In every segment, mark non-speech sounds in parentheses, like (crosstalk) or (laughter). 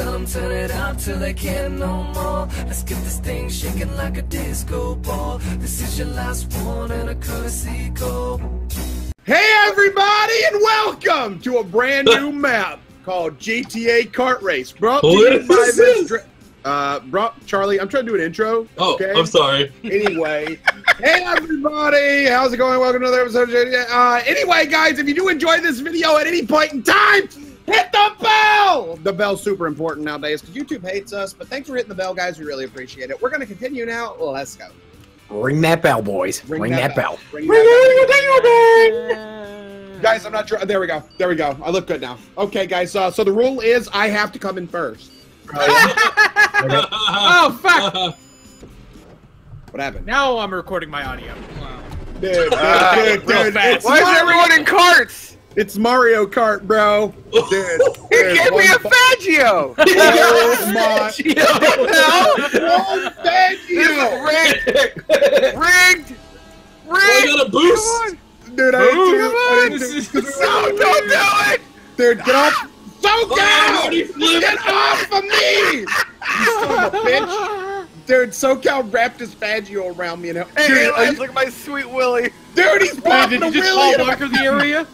tell them turn it up till they can't no more. Let's get this thing shaking like a disco ball. This is your last one and a courtesy call. Hey everybody, and welcome to a brand new (laughs) map called GTA Kart Race. Brought to you by this? this. dra- uh, bro, Charlie, I'm trying to do an intro. Oh, okay? I'm sorry. (laughs) Anyway, hey everybody, how's it going? Welcome to another episode of GTA. Uh, anyway, guys, if you do enjoy this video at any point in time, hit the bell. The bell's super important nowadays because YouTube hates us. But thanks for hitting the bell, guys. We really appreciate it. We're gonna continue now. Let's go. Ring that bell, boys. Ring, that, bell. Ring that bell. Guys, I'm not sure. There we go. There we go. I look good now. Okay, guys. Uh, so the rule is I have to come in first. (laughs) Oh fuck! What happened? Now I'm recording my audio. Dude, dude, Uh, dude, real dude, Why is everyone in carts? It's Mario Kart, bro. Dude, He dude, gave me a Faggio! Oh my! no! Faggio! Rigged! Rigged! Well, I Rigged! got a boost. Dude, I Come didn't do I on! didn't do- No, don't do it! Dude, get off! So Oh, I already. Get off of me! You son of a bitch! Dude, SoCal wrapped his Faggio around me and Hey, dude, hey, you- look at my sweet Willie. dude, he's Wait, popping did you just wheelie. fall back the area?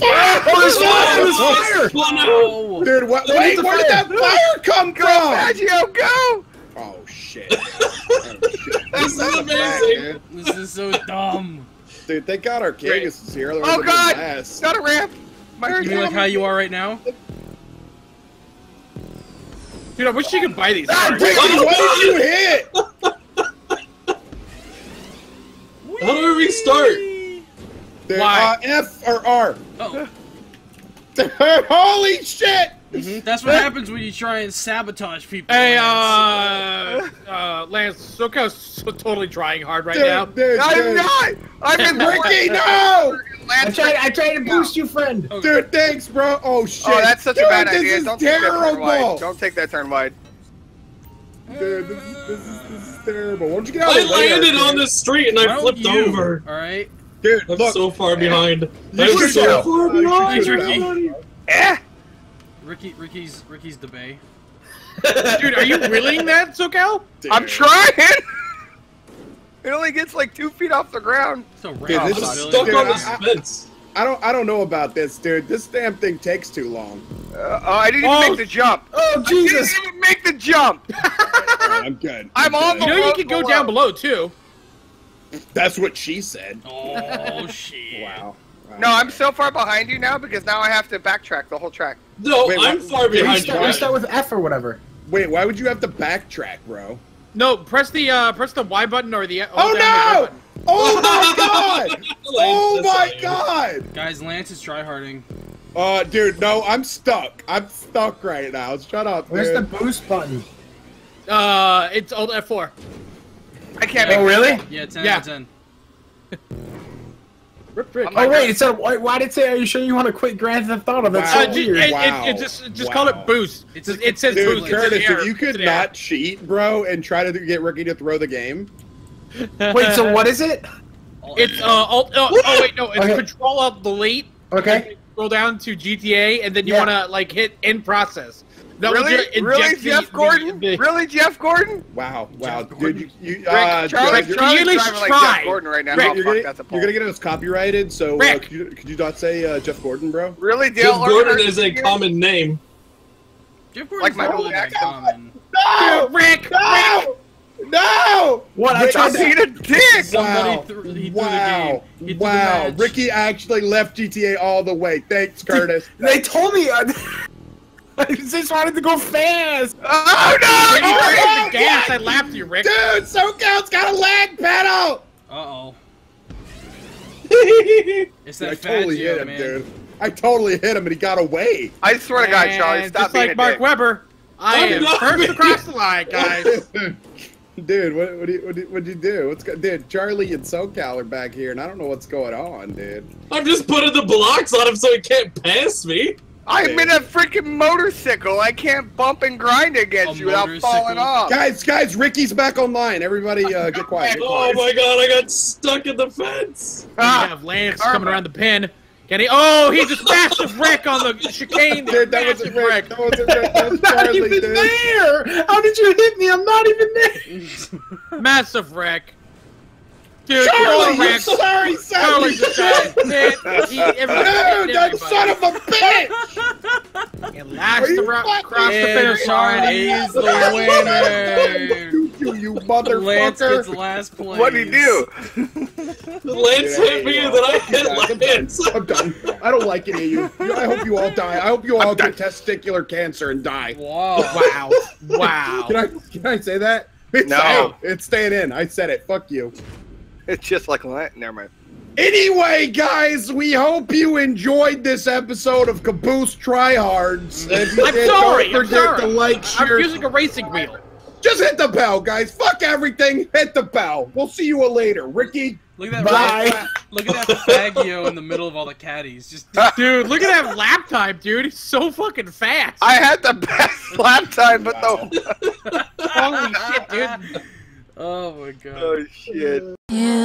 Oh, this fire! Spun out. Dude, what? Look Wait, the where did that fire. fire come Go, from? Faggio, go! Oh shit! (laughs) Oh, shit. This is amazing. dude. This is so dumb. Dude, thank God our king is here. otherwise Oh it'd god! mess. Got a ramp! My You mean like how you are right now? Dude, I wish you could buy these. Ah, cars. Ricky, what did you hit? How do we restart? Dude, Why? Uh, F or R? Oh, (laughs) Holy shit! that's what happens when you try and sabotage people. Hey, Lance. uh, uh, Lance, SoCal's so totally trying hard right Dude, now. dude, I'm dude. not! I'm in Ricky, no! I tried. I tried to boost you, friend. Dude, thanks, bro. Oh shit! Oh, that's such Dude, a bad this idea. Is Don't take that turn wide. terrible. Don't take that turn wide. Dude, this is, this is this is terrible. Why don't you get out I of the way? landed there, on dude? the street and I Don't flipped you, over. All right. Dude, I'm look. so far behind. You I'm so go. far behind. should Ricky. Eh! Ricky, Ricky's, Ricky's the bay. (laughs) Dude, are you wheeling that, SoCal? I'm trying! (laughs) It only gets like two feet off the ground. So Dude, random. this I'm is- stuck Dude, on I- this fence. I don't. I don't know about this, dude. This damn thing takes too long. Uh, oh, I didn't even Oh. make the jump. Oh Jesus! I didn't even make the jump. Alright, (laughs) I'm good. I'm on good. You know you can go Below. down below too. That's what she said. Oh (laughs) shit. Wow. No, I'm so far behind you now because now I have to backtrack the whole track. No, Wait, I'm what- far behind Restart, you. restart with F or whatever. Wait, why would you have to backtrack, bro? No, press the uh, press the Y button or the. Oh down the no! button. Oh my (laughs) god! (laughs) Oh my Lance, god! Guys, Lance is tryharding. Uh, dude, no, I'm stuck. I'm stuck right now. Shut up, Where's the boost button? Uh, it's Alt F4. I can't make Oh really? Yeah, 10 Yeah. out of 10. Rip, rip. I'm Oh wait, it said. Why, why did it say? Are you sure you want to quit Grand Theft Auto? That's Wow. Uh, so ju- weird. it, Wow. it, it just just Wow. call it boost. It's It's, a- it says Dude, boost. It's in Curtis, if you could in the not cheat, bro, and try to get Ricky to throw the game. (laughs) Wait, so what is it? It's uh, alt. Uh, oh (laughs) wait, no, it's Okay. Control Alt Delete. Okay. Scroll down to GTA, and then you Yeah. want to like hit in process. That Really? Really, Jeff the- Gordon? the- Really, Jeff Gordon? Wow, wow, Jeff dude, you, you Rick, uh, Charlie, dude, you're, Charlie's you driving like try. Jeff Gordon right now. Rick, oh, you're fuck, gonna, that's a you're gonna get us copyrighted. So, uh, could, you, could you not say uh, Jeff Gordon, bro? Really, Dale Jeff Gordon is a here? common name. Jeff Like Gordon's my not really common. No, Rick, no, no. What? I Rick, tried I've to. seen a dick! Somebody Wow, threw- he threw the wow, game. He wow. Ricky actually left GTA all the way. Thanks, Curtis. They told me. (laughs) (laughs) Uh, I just wanted to go fast. Oh Rick, no! you Oh, hit the yeah. gas. I laughed you, Rick. Dude, SoCal's got a lag pedal. Uh-oh. I (laughs) It's that totally Faggio, hit him, man. dude. I totally hit him, and he got away. I swear to God, Charlie, stop just being like a Mark dick. Webber, I I'm am first being- across the line, (laughs) guys. Dude, what what do you, what do you, what'd you do? What's go- dude? Charlie and SoCal are back here, and I don't know what's going on, dude. I'm just putting the blocks on him so he can't pass me. I'm in a freaking motorcycle. I can't bump and grind against A you without motorcycle? falling off. Guys, guys, Ricky's back online. Everybody, uh, get (laughs) quiet. Get Oh quiet. my god, I got stuck in the fence. You Ah, have Lance karma. coming around the pin. Can he? Oh, he's a massive wreck on the chicane. Dude, that massive wasn't Rick. That wasn't Rick. That was I'm (laughs) not even dude. there! How did you hit me? I'm not even there! (laughs) Massive wreck. Dude, Charlie, you're you sorry son. Charlie just got. He, (laughs) every, Dude, that son of a bitch! And last Are you to ro- cross the finish line. Charlie is the winner. You, you, you Lance gets last place. What'd he do? (laughs) Lance hit me, and then I hit Guys, I'm done. I'm done. I don't like any of you. You- I hope you all die. I hope you all get testicular cancer and die. Wow. Wow. (laughs) Wow. Can I can I say that? It's No. out. It's staying in. I said it. Fuck you. It's just like Lan- never mind. Anyway, guys, we hope you enjoyed this episode of Caboose Tryhards. If you I'm did, sorry, Don't I'm sorry. to like, I'm using a racing wheel. Just hit the bell, guys. Fuck everything. Hit the bell. We'll see you later. Ricky, Look at that. bye. Look at that Faggio in the middle of all the caddies. Just Dude, look at that lap time, dude. He's so fucking fast. I had the best (laughs) lap time, but the (laughs) Holy shit, dude. oh my god. oh shit. You